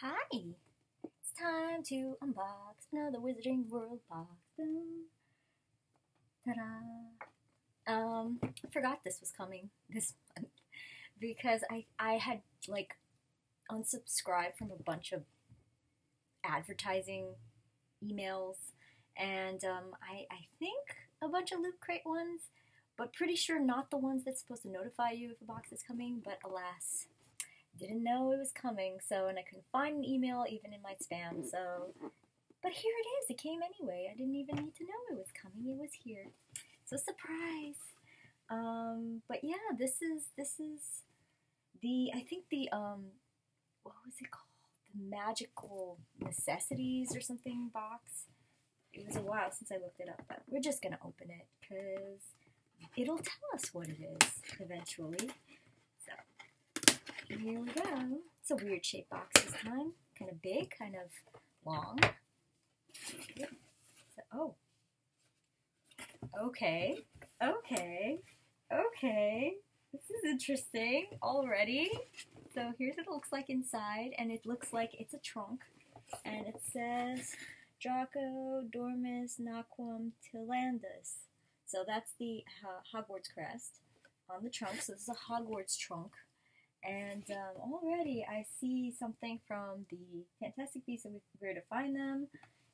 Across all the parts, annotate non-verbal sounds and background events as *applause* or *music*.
Hi! It's time to unbox another Wizarding World box. Ta-da! Um, I forgot this was coming this month *laughs* because I I had like unsubscribed from a bunch of advertising emails and um, I I think a bunch of Loot Crate ones, but pretty sure not the ones that's supposed to notify you if a box is coming. But alas, didn't know it was coming, so and I couldn't find an email even in my spam. So, but here it is. It came anyway. I didn't even need to know it was coming. It was here. So surprise. Um, but yeah, this is this is the I think the um what was it called? The magical necessities or something box. It was a while since I looked it up, but we're just gonna open it because it'll tell us what it is eventually. Here we go. It's a weird shaped box this time. Kind of big, kind of long. So, oh. Okay. Okay. Okay. This is interesting already. So here's what it looks like inside, and it looks like it's a trunk. And it says Draco Dormis Naquam Tilandus. So that's the uh, Hogwarts crest on the trunk. So this is a Hogwarts trunk. And um, already I see something from the Fantastic Beasts and where to find them.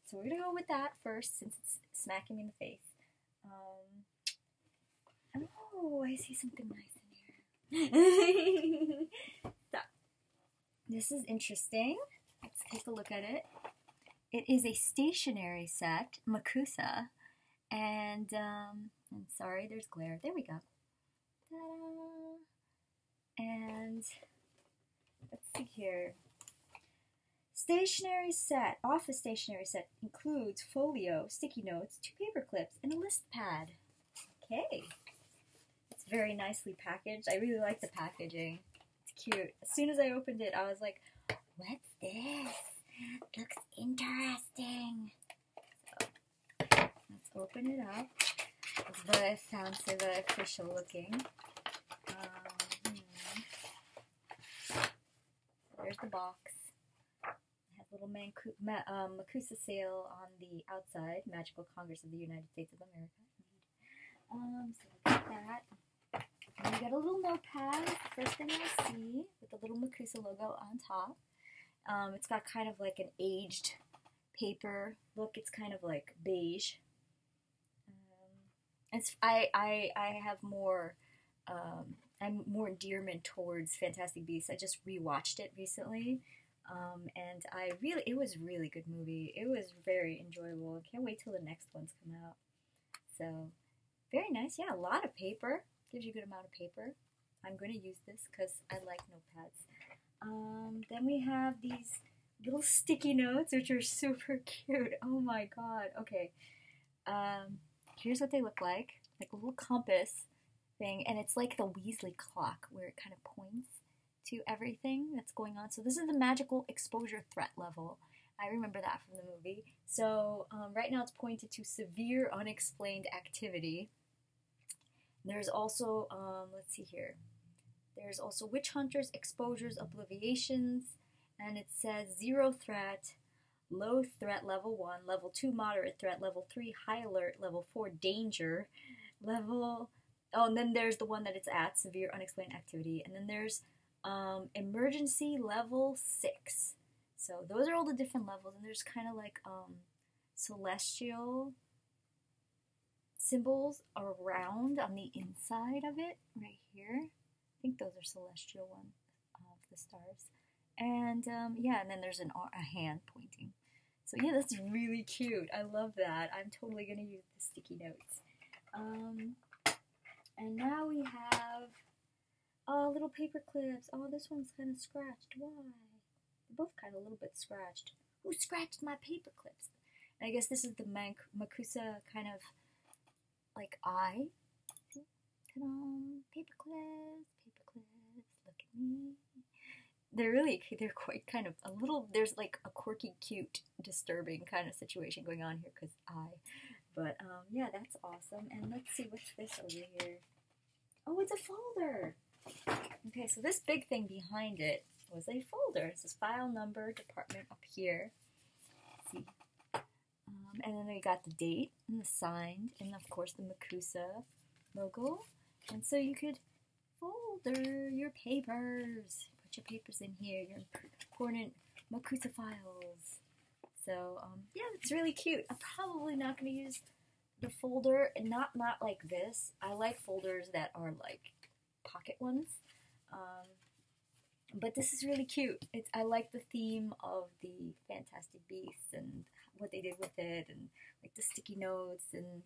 So we're gonna go with that first since it's smacking me in the face. Um, oh, I see something nice in here. *laughs* so, this is interesting. Let's take a look at it. It is a stationary set, MACUSA, and um, I'm sorry, there's glare. There we go. Ta-da. And let's see here. Stationary set, office stationery set includes folio, sticky notes, two paper clips, and a list pad. Okay. It's very nicely packaged. I really like the packaging. It's cute. As soon as I opened it, I was like, what's this? Looks interesting. So, let's open it up. It's very fancy, very official looking. Um, hmm. There's the box. It has a little Mancu- Ma- um, seal on the outside. Magical Congress of the United States of America. Um, so got that. And got a little notepad. First thing I see with the little MACUSA logo on top. Um, it's got kind of like an aged paper look. It's kind of like beige. Um, it's I, I I have more um, I'm more endearment towards Fantastic Beasts. I just rewatched it recently, um, and I really it was really good movie. It was very enjoyable. Can't wait till the next ones come out. So very nice. Yeah, a lot of paper gives you a good amount of paper. I'm going to use this because I like notepads. Um, then we have these little sticky notes, which are super *laughs* cute. Oh my god. Okay. Um, here's what they look like like a little compass thing, and it's like the Weasley clock where it kind of points to everything that's going on. So, this is the magical exposure threat level. I remember that from the movie. So, um, right now it's pointed to severe unexplained activity. There's also, um, let's see here. There's also Witch Hunters, Exposures, Obliviations, and it says Zero Threat, Low Threat Level 1, Level 2 Moderate Threat, Level 3 High Alert, Level 4 Danger, Level. Oh, and then there's the one that it's at, Severe Unexplained Activity, and then there's um, Emergency Level 6. So those are all the different levels, and there's kind of like um, celestial symbols around on the inside of it, right here. I think those are celestial ones of the stars. And um, yeah, and then there's an a hand pointing. So yeah, that's really cute. I love that. I'm totally gonna use the sticky notes. Um, and now we have oh little paper clips. Oh, this one's kind of scratched. Why? They're both kind of a little bit scratched. Who scratched my paper clips? And I guess this is the Man- MACUSA kind of like eye. paper clips, paper clips. Look at me they're really *laughs* they're quite kind of a little there's like a quirky cute disturbing kind of situation going on here because i but um yeah that's awesome and let's see what's this over here oh it's a folder okay so this big thing behind it was a folder. It says file number department up here. Let's see. Um, and then we got the date and the signed, and of course the MACUSA logo. And so you could folder your papers. Put your papers in here, your important MACUSA files. So um, yeah, it's really cute. I'm probably not going to use the folder, and not not like this. I like folders that are like pocket ones. Um, but this is really cute. It's I like the theme of the Fantastic Beasts and what they did with it, and like the sticky notes and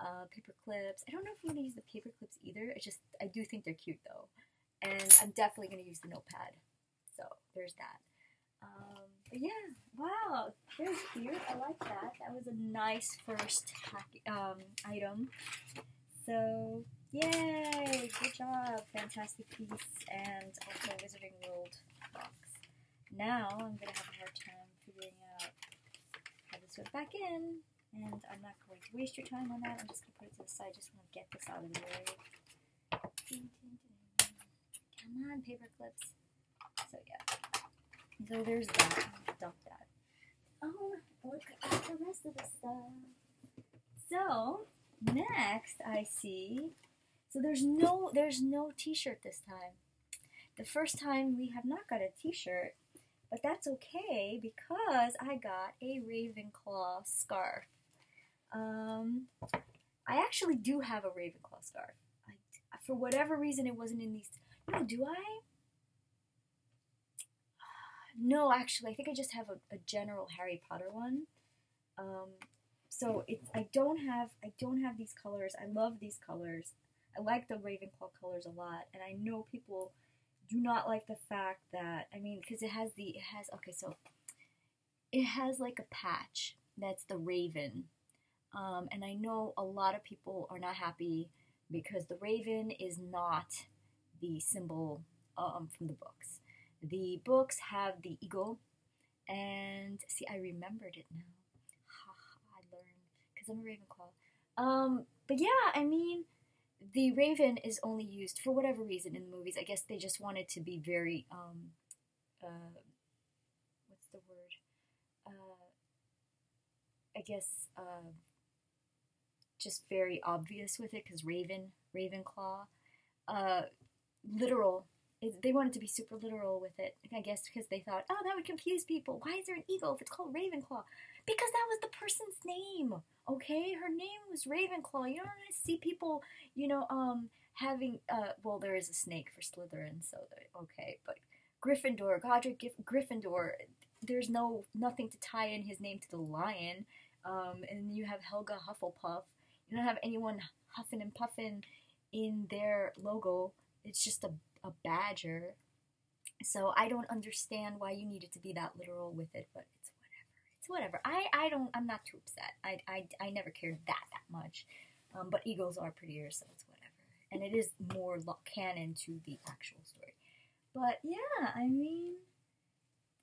uh, paper clips. I don't know if I'm gonna use the paper clips either. It's just I do think they're cute though, and I'm definitely gonna use the notepad. So there's that. Um, yeah, wow, very cute. I like that. That was a nice first um, item. So Yay! Good job, Fantastic Beasts and also Wizarding World box. Now I'm going to have a hard time figuring out how this went back in, and I'm not going to waste your time on that. I'm just going to put it to the side. I just want to get this out of the way. Come on, paper clips. So yeah. So there's that. Dump that. Oh, look at the rest of the stuff. So, next I see so there's no there's no t-shirt this time. The first time we have not got a t-shirt, but that's okay because I got a Ravenclaw scarf. Um, I actually do have a Ravenclaw scarf. I, for whatever reason, it wasn't in these. No, do I? No, actually, I think I just have a, a general Harry Potter one. Um, so it's I don't have I don't have these colors. I love these colors. I like the Ravenclaw colors a lot, and I know people do not like the fact that I mean, because it has the it has okay, so it has like a patch that's the raven, um, and I know a lot of people are not happy because the raven is not the symbol um, from the books. The books have the eagle, and see, I remembered it now. I learned because I'm a Ravenclaw. Um, but yeah, I mean the raven is only used for whatever reason in the movies. I guess they just wanted to be very um, uh, what's the word? Uh, I guess uh, just very obvious with it because Raven, Ravenclaw, uh, literal. It, they wanted to be super literal with it. I guess because they thought, oh, that would confuse people. Why is there an eagle if it's called Ravenclaw? Because that was the person's name. Okay, her name was Ravenclaw. You don't want to see people, you know, um, having uh, well, there is a snake for Slytherin, so okay, but Gryffindor, Godric Gryffindor. There's no nothing to tie in his name to the lion. Um, and you have Helga Hufflepuff. You don't have anyone huffing and puffing in their logo. It's just a, a badger. So I don't understand why you needed to be that literal with it, but it's whatever. It's whatever. I, I don't, I'm not too upset. I, I, I never cared that, that much. Um, but eagles are prettier, so it's whatever. And it is more canon to the actual story. But yeah, I mean,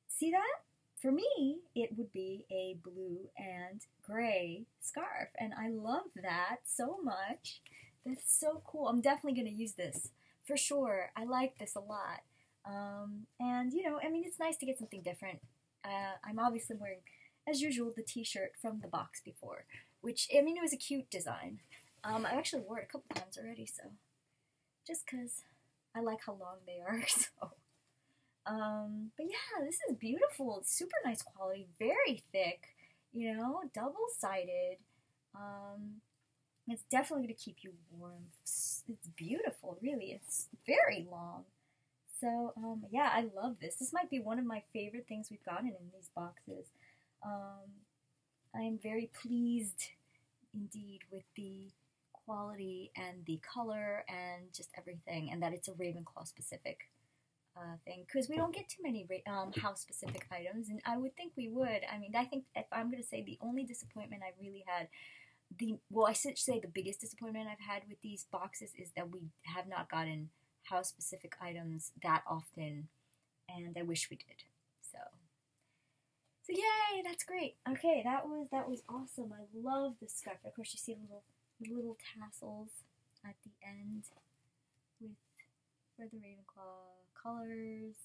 see that? For me, it would be a blue and gray scarf. And I love that so much. That's so cool. I'm definitely going to use this for sure. I like this a lot. Um, and, you know, I mean, it's nice to get something different. Uh, I'm obviously wearing as usual, the t-shirt from the box before, which, I mean, it was a cute design. Um, I actually wore it a couple times already, so just because I like how long they are, *laughs* so. Um, but yeah, this is beautiful. It's super nice quality, very thick, you know, double-sided. Um, it's definitely going to keep you warm. It's, beautiful, really. It's very long. So, um, yeah, I love this. This might be one of my favorite things we've gotten in these boxes. Um, I am very pleased indeed with the quality and the color and just everything, and that it's a Ravenclaw specific uh, thing because we don't get too many um, house specific items, and I would think we would. I mean, I think if I'm going to say the only disappointment I really had, the well, I should say the biggest disappointment I've had with these boxes is that we have not gotten house specific items that often, and I wish we did. So. So yay, that's great. Okay, that was that was awesome. I love the scarf. Of course, you see the little little tassels at the end with for the Ravenclaw colors.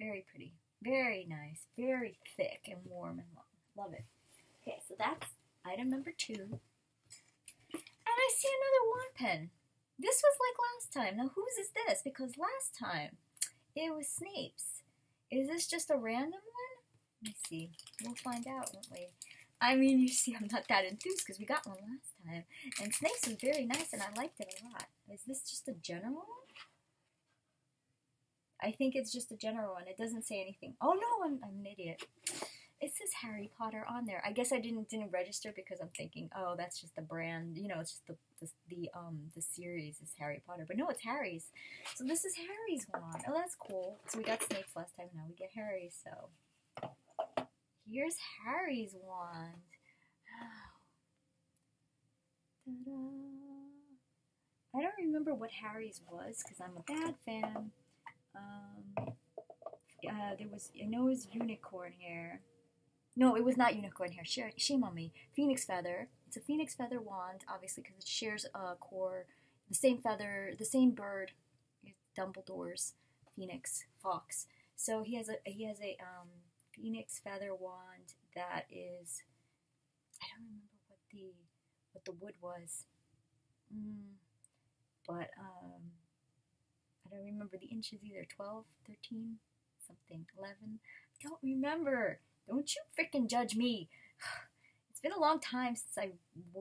Very pretty. Very nice. Very thick and warm and long. Love it. Okay, so that's item number two. And I see another wand pen. This was like last time. Now, whose is this? Because last time it was Snape's. Is this just a random one? Let me see. We'll find out, won't we? I mean, you see, I'm not that enthused because we got one last time. And Snape's was very nice and I liked it a lot. Is this just a general one? I think it's just a general one. It doesn't say anything. Oh no, I'm, I'm an idiot it says Harry Potter on there. I guess I didn't didn't register because I'm thinking, oh, that's just the brand. You know, it's just the the, the um the series is Harry Potter, but no, it's Harry's. So this is Harry's wand. Oh, that's cool. So we got Snape's last time. Now we get Harry's. So here's Harry's wand. *gasps* I don't remember what Harry's was because I'm a bad fan. Um, uh, there was I know it was unicorn hair. No, it was not unicorn hair. Shame on me. Phoenix feather. It's a phoenix feather wand, obviously, because it shares a core, the same feather, the same bird. Dumbledore's phoenix Fawkes. So he has a he has a um, phoenix feather wand that is. I don't remember what the what the wood was, mm, but um, I don't remember the inches either. 12, 13, something, 11. I don't remember. Don't you freaking judge me. *sighs* It's been a long time since I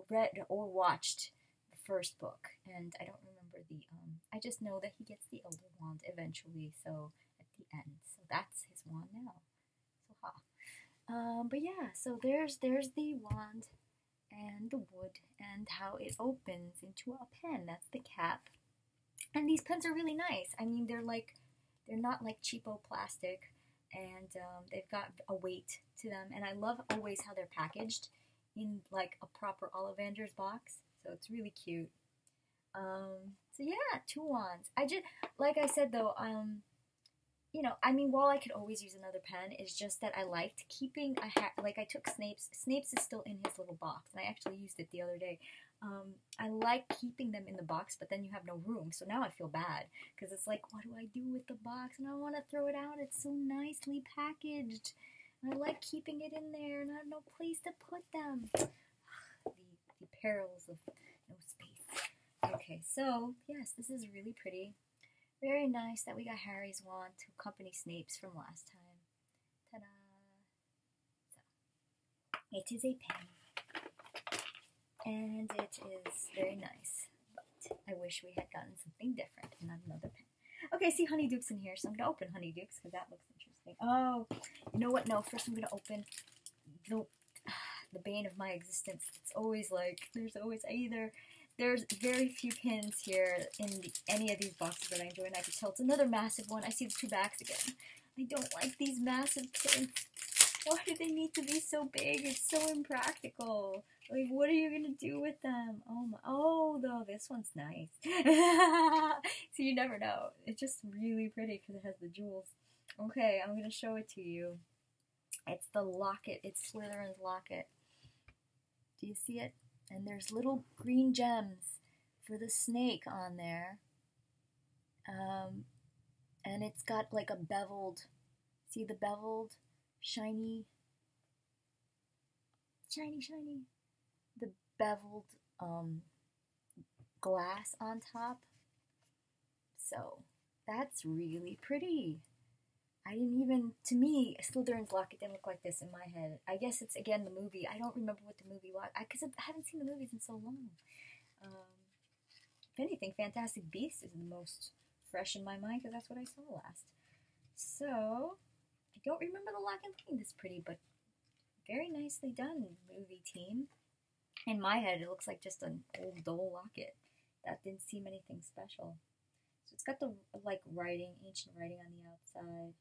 read or watched the first book, and I don't remember the. Um, I just know that he gets the Elder Wand eventually, so at the end. So that's his wand now. So ha. Um, but yeah, so there's there's the wand and the wood and how it opens into a pen. That's the cap. And these pens are really nice. I mean, they're like they're not like cheapo plastic and um, they've got a weight to them. And I love always how they're packaged in like a proper Ollivanders box. So it's really cute. Um, so yeah, two wands. I just like I said though, um, you know, I mean, while I could always use another pen, it's just that I liked keeping. I had like I took Snape's. Snape's is still in his little box, and I actually used it the other day. Um, I like keeping them in the box, but then you have no room. So now I feel bad because it's like, what do I do with the box? And I want to throw it out. It's so nicely packaged. And I like keeping it in there, and I have no place to put them. *sighs* the, the perils of no space. Okay, so yes, this is really pretty. Very nice that we got Harry's wand to accompany Snape's from last time. Ta-da! So, it is a pen and it is very nice. But I wish we had gotten something different and not another pen. Okay, I see Honeydukes in here, so I'm gonna open Honeydukes because that looks interesting. Oh, you know what? No, first I'm gonna open the the bane of my existence. It's always like there's always either there's very few pins here in the, any of these boxes that I enjoy, and I can tell it's another massive one. I see the two backs again. I don't like these massive pins. Why do they need to be so big? It's so impractical. Like, what are you gonna do with them? Oh my! Oh, though this one's nice. *laughs* so you never know. It's just really pretty because it has the jewels. Okay, I'm gonna show it to you. It's the locket. It's Slytherin's locket. Do you see it? And there's little green gems for the snake on there. Um, and it's got like a beveled. See the beveled, shiny, shiny, shiny beveled um, glass on top. So that's really pretty. I didn't even, to me, Slytherin's Locket didn't look like this in my head. I guess it's, again, the movie. I don't remember what the movie was, because I, I, haven't seen the movies in so long. Um, if anything, Fantastic Beasts is the most fresh in my mind, because that's what I saw last. So, I don't remember the lock and thing this pretty, but very nicely done, movie team. In my head, it looks like just an old doll locket. That didn't seem anything special. So it's got the like writing, ancient writing on the outside.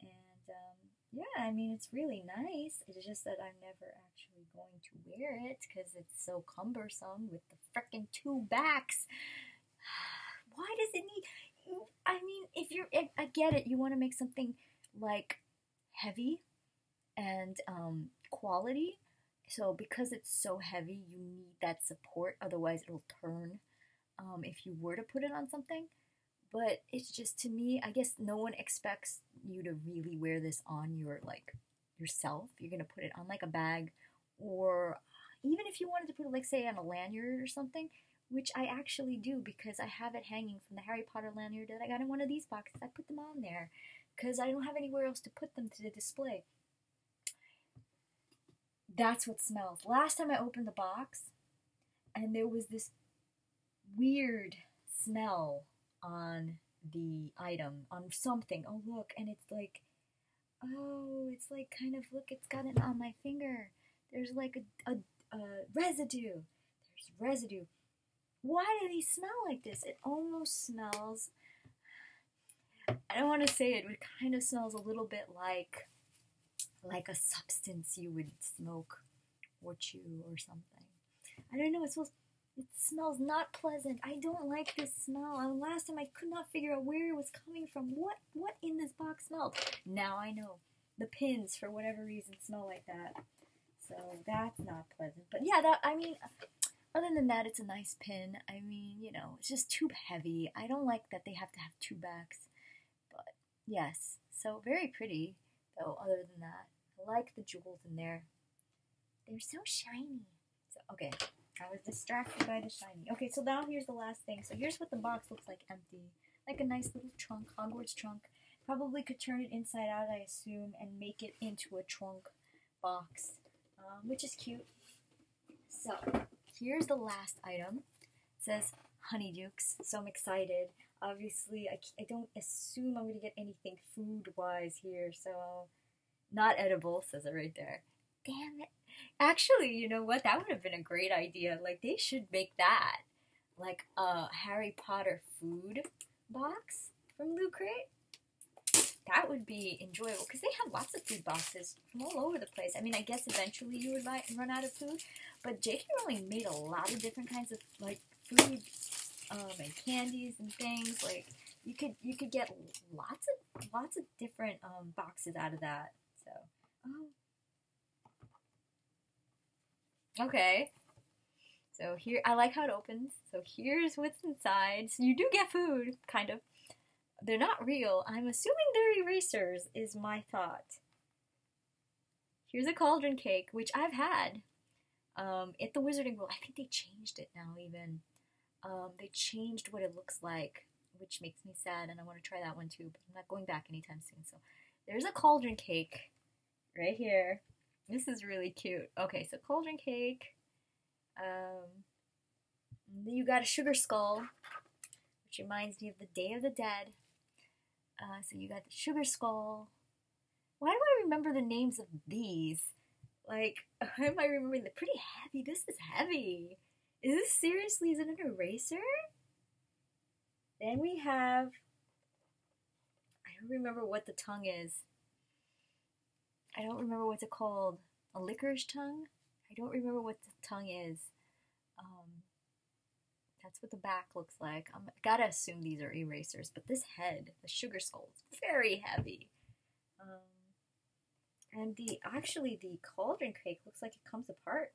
And um, yeah, I mean, it's really nice. It's just that I'm never actually going to wear it because it's so cumbersome with the freaking two backs. *sighs* Why does it need? I mean, if you're, if, I get it. You want to make something like heavy and um, quality, so because it's so heavy, you need that support, otherwise it'll turn um, if you were to put it on something. but it's just to me, I guess no one expects you to really wear this on your like yourself. You're gonna put it on like a bag, or even if you wanted to put it like say on a lanyard or something, which I actually do because I have it hanging from the Harry Potter lanyard that I got in one of these boxes. I put them on there because I don't have anywhere else to put them to display. That's what smells. Last time I opened the box, and there was this weird smell on the item, on something. Oh, look, and it's like, oh, it's like kind of, look, it's got it on my finger. There's like a, a, a residue. There's residue. Why do these smell like this? It almost smells, I don't want to say it, but it kind of smells a little bit like, like a substance you would smoke or chew or something. I don't know, it smells it smells not pleasant. I don't like this smell. And last time I could not figure out where it was coming from. What what in this box smelled? Now I know. The pins, for whatever reason, smell like that. So that's not pleasant. But yeah, that I mean, other than that, it's a nice pin. I mean, you know, it's just too heavy. I don't like that they have to have two backs. But yes, so very pretty. Though other than that, I like the jewels in there. They're so shiny. So okay. I was distracted by the shiny. Okay, so now here's the last thing. So here's what the box looks like empty. Like a nice little trunk, Hogwarts trunk. Probably could turn it inside out, I assume, and make it into a trunk box, um, which is cute. So here's the last item. It says Honeydukes, so I'm excited. Obviously, I, I don't assume I'm going to get anything food-wise here, so not edible, says it right there. Damn it. Actually, you know what? That would have been a great idea. Like, they should make that. Like a Harry Potter food box from Loot Crate. That would be enjoyable because they have lots of food boxes from all over the place. I mean, I guess eventually you would run out of food, but J.K. Rowling made a lot of different kinds of like food um, and candies and things. Like you could you could get lots of lots of different um, boxes out of that. So, oh, Okay. So here, I like how it opens. So here's what's inside. So you do get food, kind of. They're not real. I'm assuming they're erasers, is my thought. Here's a cauldron cake, which I've had um, at the Wizarding World. I think they changed it now, even. Um, they changed what it looks like, which makes me sad, and I want to try that one too, but I'm not going back anytime soon. So there's a cauldron cake right here. This is really cute. Okay, so cauldron cake. Um, you got a sugar skull, which reminds me of the Day of the Dead. Uh, so you got the sugar skull. Why do I remember the names of these? Like, *laughs* why am I remembering? They're pretty heavy. This is heavy. Is this seriously? Is it an eraser? Then we have. I don't remember what the tongue is. I don't remember what's it called. A licorice tongue? I don't remember what the tongue is. Um, that's what the back looks like. I'm gotta assume these are erasers, but this head, the sugar skull, is very heavy. Um, and the actually the cauldron cake looks like it comes apart.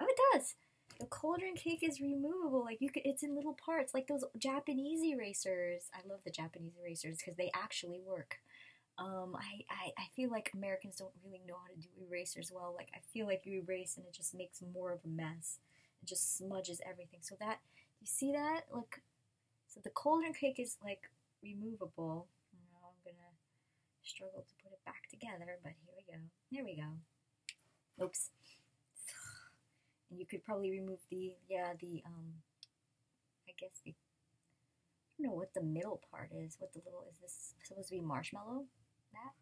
Oh, it does. The cauldron cake is removable. Like you could, it's in little parts, like those Japanese erasers. I love the Japanese erasers because they actually work. Um, I, I, I feel like Americans don't really know how to do erasers well. Like, I feel like you erase and it just makes more of a mess. It just smudges everything. So that, you see that? Look, so the cauldron cake is like removable. Now I'm gonna struggle to put it back together, but here we go. There we go. Oops. And you could probably remove the, yeah, the, um, I guess the, I don't know what the middle part is. What the little, is this supposed to be marshmallow? that.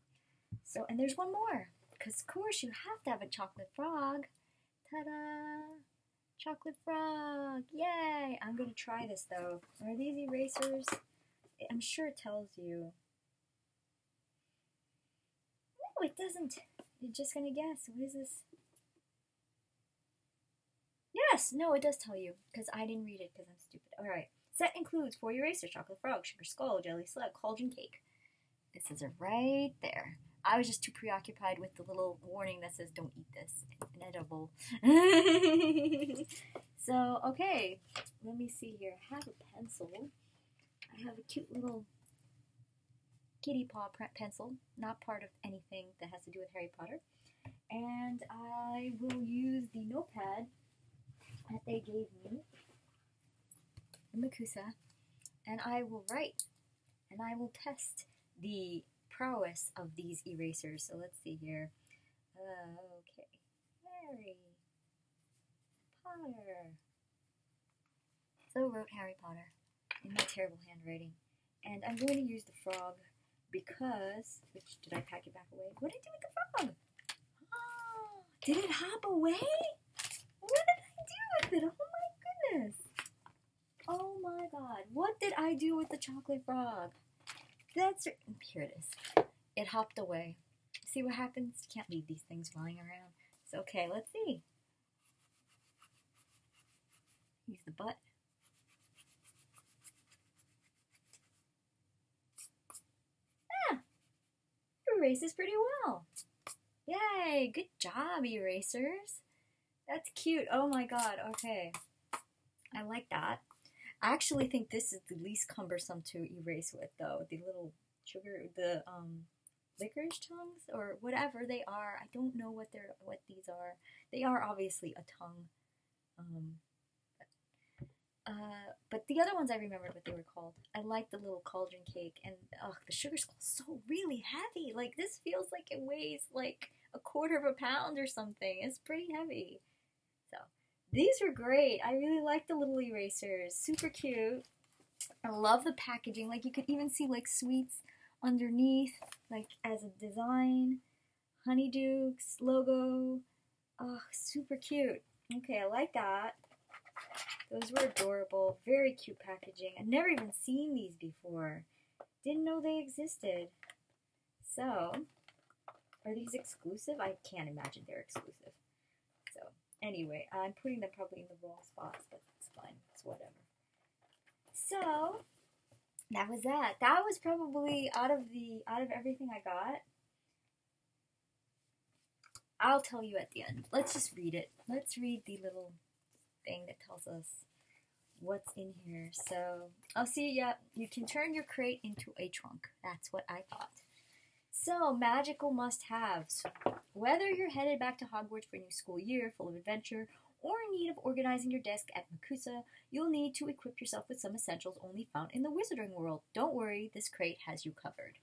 So, and there's one more, because of course you have to have a chocolate frog. Ta-da! Chocolate frog! Yay! I'm gonna try this though. Are these erasers? I'm sure it tells you. No, it doesn't. You're just gonna guess. What is this? Yes! No, it does tell you, because I didn't read it because I'm stupid. Alright. Set includes four erasers, chocolate frog, sugar skull, jelly slug, cauldron cake. It says it right there. I was just too preoccupied with the little warning that says don't eat this. It's inedible. *laughs* so, okay. Let me see here. I have a pencil. I have a cute little kitty paw pencil, not part of anything that has to do with Harry Potter. And I will use the notepad that they gave me, the MACUSA, and I will write and I will test the prowess of these erasers. So let's see here. Uh, okay, Harry Potter. So wrote Harry Potter in my terrible handwriting. And I'm going to use the frog because, which did I pack it back away? What did I do with the frog? Oh, *gasps* did it hop away? What did do with it? Oh my goodness. Oh my god. What did I do with the chocolate frog? That's here it is. It hopped away. See what happens? You can't leave these things flying around. It's okay, let's see. Use the butt. Ah! Erases pretty well. Yay, good job, erasers. That's cute. Oh my god, okay. I like that. I actually think this is the least cumbersome to erase with, though. The little sugar, the um, licorice tongues, or whatever they are. I don't know what they're, what these are. They are obviously a tongue. Um, uh, but the other ones I remembered what they were called. I like the little cauldron cake, and oh, the sugar skull so really heavy. Like this feels like it weighs like a quarter of a pound or something. It's pretty heavy. These were great. I really like the little erasers. Super cute. I love the packaging. Like you could even see like sweets underneath, like as a design. Honeydukes logo. Oh, super cute. Okay, I like that. Those were adorable. Very cute packaging. I've never even seen these before. Didn't know they existed. So, are these exclusive? I can't imagine they're exclusive. Anyway, I'm putting them probably in the wrong spots, but it's fine. It's whatever. So, that was that. That was probably out of the out of everything I got. I'll tell you at the end. Let's just read it. Let's read the little thing that tells us what's in here. So, I'll see, yeah, you can turn your crate into a trunk. That's what I thought. So, magical must haves. Whether you're headed back to Hogwarts for a new school year full of adventure or in need of organizing your desk at MACUSA, you'll need to equip yourself with some essentials only found in the wizarding world. Don't worry, this crate has you covered.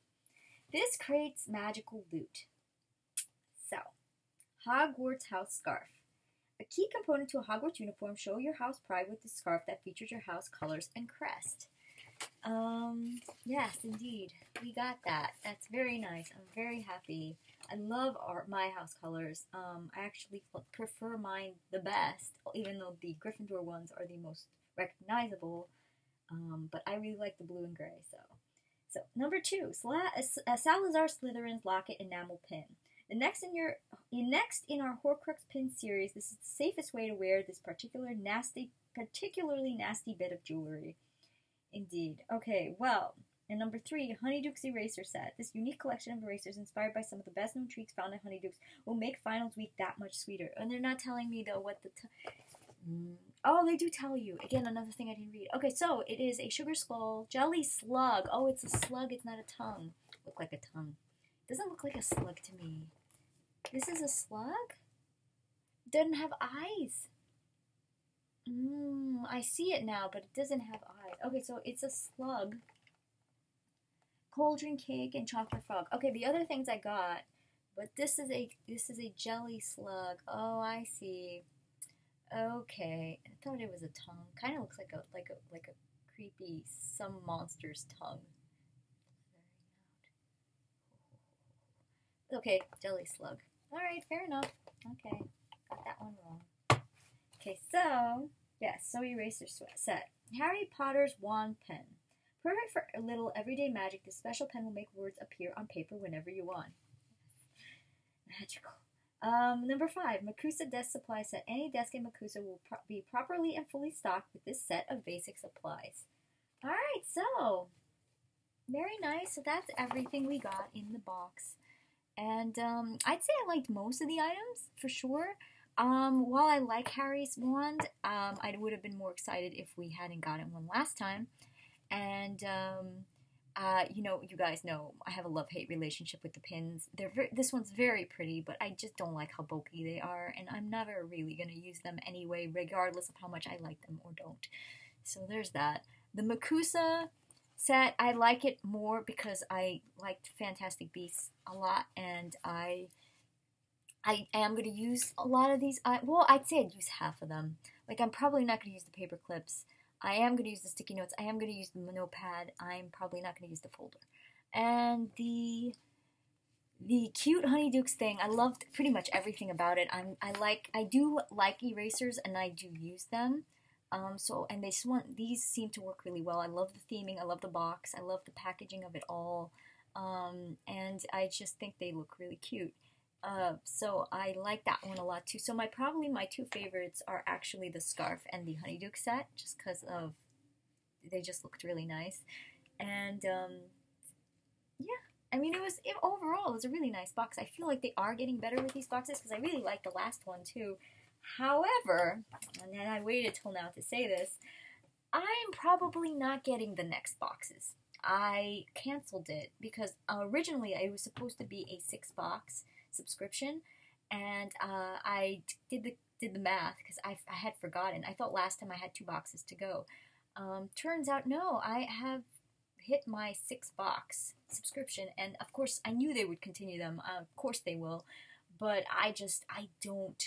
This crate's magical loot. So, Hogwarts House Scarf. A key component to a Hogwarts uniform, show your house pride with the scarf that features your house colors and crest. Um, yes, indeed. We got that. That's very nice. I'm very happy. I love our, my house colors. Um, I actually prefer mine the best, even though the Gryffindor ones are the most recognizable. Um, but I really like the blue and gray, so. So, number two, Salazar Slytherin's Locket Enamel Pin. The next in your next in our Horcrux pin series, this is the safest way to wear this particular nasty, particularly nasty bit of jewelry. Indeed. Okay, well, and number three, Honeydukes Eraser Set. This unique collection of erasers inspired by some of the best known treats found at Honeydukes will make finals week that much sweeter. And they're not telling me though what the. Mm. Oh, they do tell you. Again, another thing I didn't read. Okay, so it is a sugar skull jelly slug. Oh, it's a slug, it's not a tongue. Look like a tongue. Doesn't look like a slug to me. This is a slug? Doesn't have eyes. Mmm, I see it now, but it doesn't have eyes. Okay, so it's a slug. Cauldron cake and chocolate frog. Okay, the other things I got, but this is a this is a jelly slug. Oh, I see. Okay, I thought it was a tongue. Kind of looks like a like a like a creepy some monster's tongue. Okay, jelly slug. Alright, fair enough. Okay, got that one wrong. Okay, so, yes, so eraser set. Harry Potter's wand pen. Perfect for a little everyday magic, this special pen will make words appear on paper whenever you want. Magical. Um, number five, MACUSA desk supply set. Any desk in MACUSA will pro be properly and fully stocked with this set of basic supplies. Alright, so, very nice. So that's everything we got in the box. And um, I'd say I liked most of the items for sure. Um, while I like Harry's wand, um, I would have been more excited if we hadn't gotten one last time. and um, uh, you know, you guys know I have a love hate relationship with the pins. They're ver- this one's very pretty, but I just don't like how bulky they are, and I'm never really gonna use them anyway, regardless of how much I like them or don't. So there's that. The MACUSA set, I like it more because I liked Fantastic Beasts a lot, and I I am going to use a lot of these. I, well, I'd say I'd use half of them. Like, I'm probably not going to use the paper clips. I am going to use the sticky notes. I am going to use the notepad. I'm probably not going to use the folder. And the the cute honeydukes thing, I loved pretty much everything about it. I'm I like I do like erasers and I do use them. Um, so and this one these seem to work really well. I love the theming. I love the box. I love the packaging of it all. Um, and I just think they look really cute. Uh, so I like that one a lot too. So my probably my two favorites are actually the scarf and the honeyduke set, just because of they just looked really nice, and um, yeah. I mean, it was it, overall it was a really nice box. I feel like they are getting better with these boxes because I really like the last one too. However, and then I waited till now to say this, I'm probably not getting the next boxes. I canceled it because originally it was supposed to be a six box subscription, and uh, I did the did the math because I, I had forgotten. I thought last time I had two boxes to go. Um, turns out no, I have hit my six box subscription, and of course I knew they would continue them. Uh, of course they will, but I just I don't.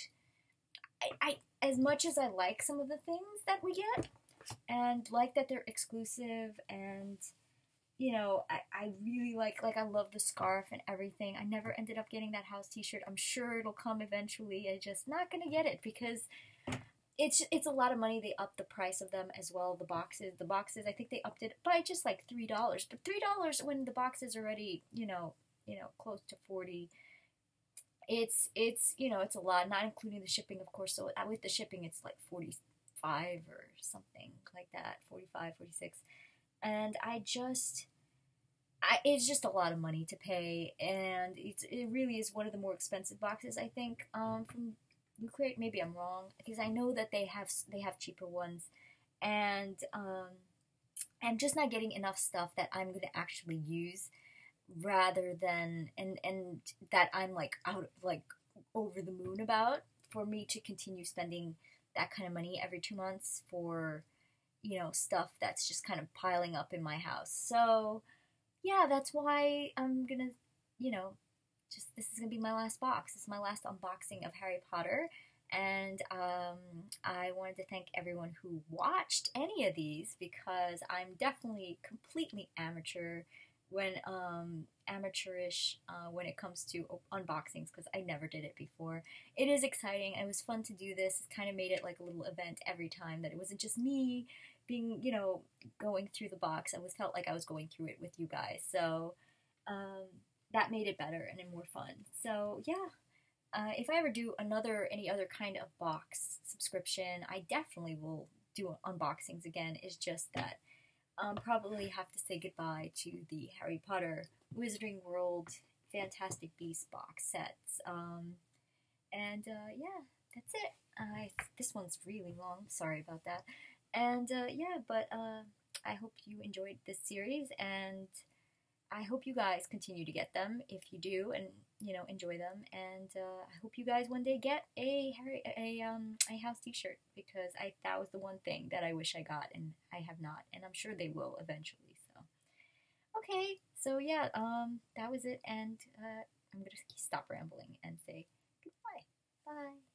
I, I as much as I like some of the things that we get, and like that they're exclusive and you know, I, I really like like I love the scarf and everything. I never ended up getting that house t-shirt. I'm sure it'll come eventually. I just not gonna get it because it's it's a lot of money. They upped the price of them as well. The boxes, the boxes, I think they upped it by just like three dollars. But three dollars when the box is already, you know, you know, close to forty. It's it's you know it's a lot, not including the shipping, of course. So uh, with the shipping, it's like forty five or something like that, 45, 46 and I just, I, it's just a lot of money to pay, and it's, it really is one of the more expensive boxes I think um, from Loot. Maybe I'm wrong because I know that they have they have cheaper ones, and um, I'm just not getting enough stuff that I'm gonna actually use, rather than and and that I'm like out like over the moon about for me to continue spending that kind of money every two months for you know, stuff that's just kind of piling up in my house. So, yeah, that's why I'm gonna, you know, just this is gonna be my last box. This is my last unboxing of Harry Potter. And um, I wanted to thank everyone who watched any of these because I'm definitely completely amateur when um, amateurish uh, when it comes to unboxings because I never did it before. It is exciting. It was fun to do this. It kind of made it like a little event every time that it wasn't just me being, you know, going through the box. I was felt like I was going through it with you guys. So um, that made it better and more fun. So yeah. Uh, if I ever do another any other kind of box subscription, I definitely will do unboxings again. It's just that um, probably have to say goodbye to the Harry Potter Wizarding World Fantastic Beasts box sets. Um, and uh, yeah, that's it. Uh, this one's really long. Sorry about that. And uh, yeah, but uh, I hope you enjoyed this series, and I hope you guys continue to get them if you do, and you know enjoy them. And uh, I hope you guys one day get a Harry a um a house t-shirt because I that was the one thing that I wish I got and I have not and I'm sure they will eventually so. Okay so yeah um that was it and uh, I'm gonna stop rambling and say goodbye. Bye.